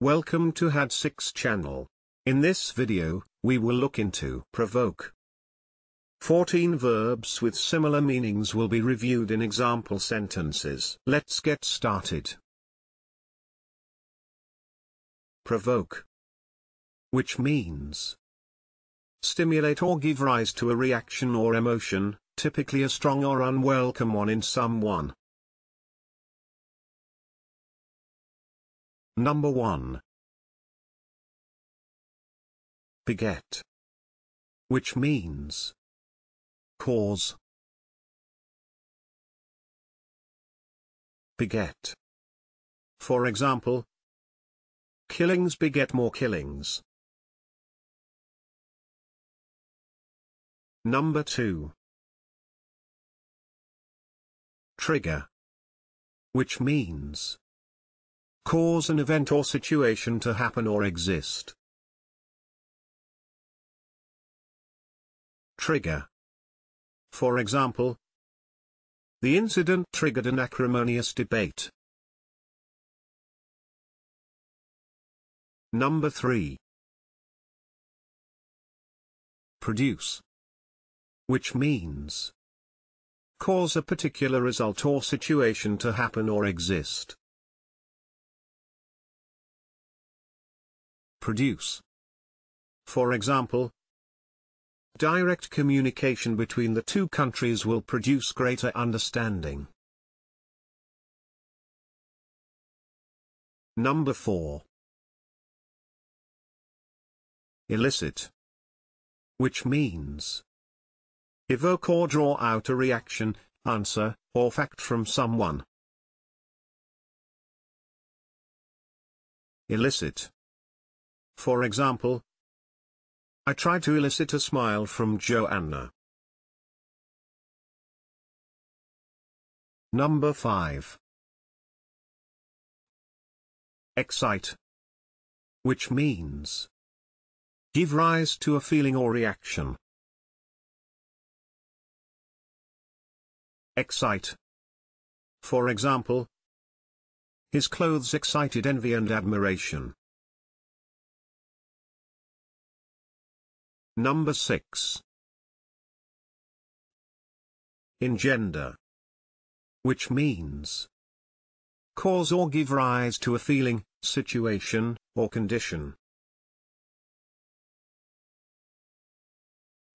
Welcome to HAD6 channel. In this video, we will look into provoke. 14 verbs with similar meanings will be reviewed in example sentences. Let's get started. Provoke. Which means stimulate or give rise to a reaction or emotion, typically a strong or unwelcome one in someone. Number 1. Beget. Which means cause. Beget. For example, killings beget more killings. Number 2. Trigger. Which means cause an event or situation to happen or exist. Trigger. For example, the incident triggered an acrimonious debate. Number 3. Produce. Which means cause a particular result or situation to happen or exist. Produce. For example, direct communication between the two countries will produce greater understanding. Number 4. Elicit. Which means evoke or draw out a reaction, answer, or fact from someone. Elicit. For example, I tried to elicit a smile from Joanna. Number 5. Excite. Which means give rise to a feeling or reaction. Excite. For example, his clothes excited envy and admiration. Number 6. Engender. Which means cause or give rise to a feeling, situation, or condition.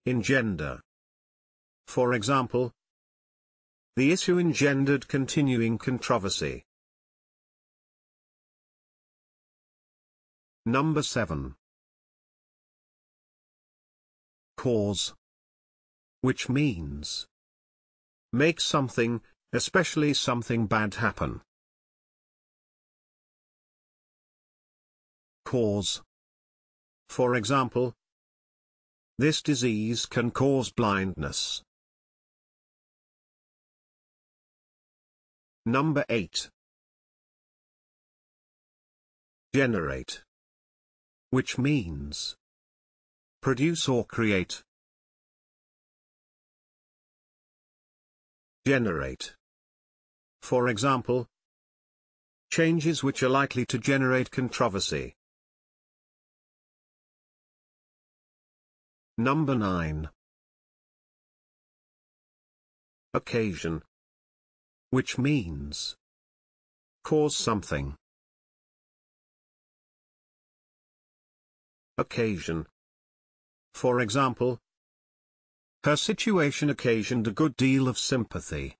Engender. For example, the issue engendered continuing controversy. Number 7 cause. Which means make something, especially something bad happen. Cause. For example, this disease can cause blindness. Number 8. Generate. Which means Produce or create. Generate. For example, changes which are likely to generate controversy. Number 9. Occasion. Which means cause something. Occasion. For example, her situation occasioned a good deal of sympathy.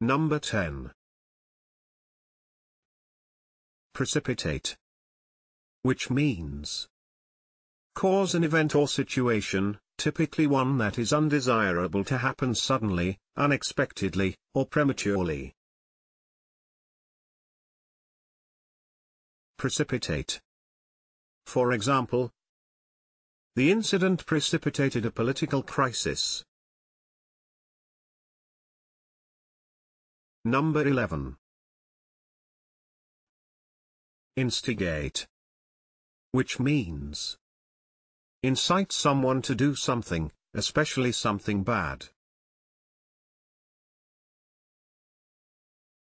Number 10. Precipitate. Which means cause an event or situation, typically one that is undesirable to happen suddenly, unexpectedly, or prematurely. Precipitate. For example, the incident precipitated a political crisis. Number 11. Instigate. Which means incite someone to do something, especially something bad.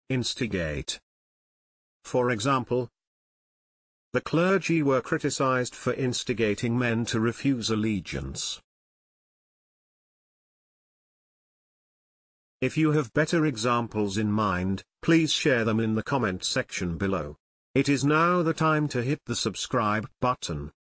Instigate. For example, the clergy were criticized for instigating men to refuse allegiance. If you have better examples in mind, please share them in the comment section below. It is now the time to hit the subscribe button.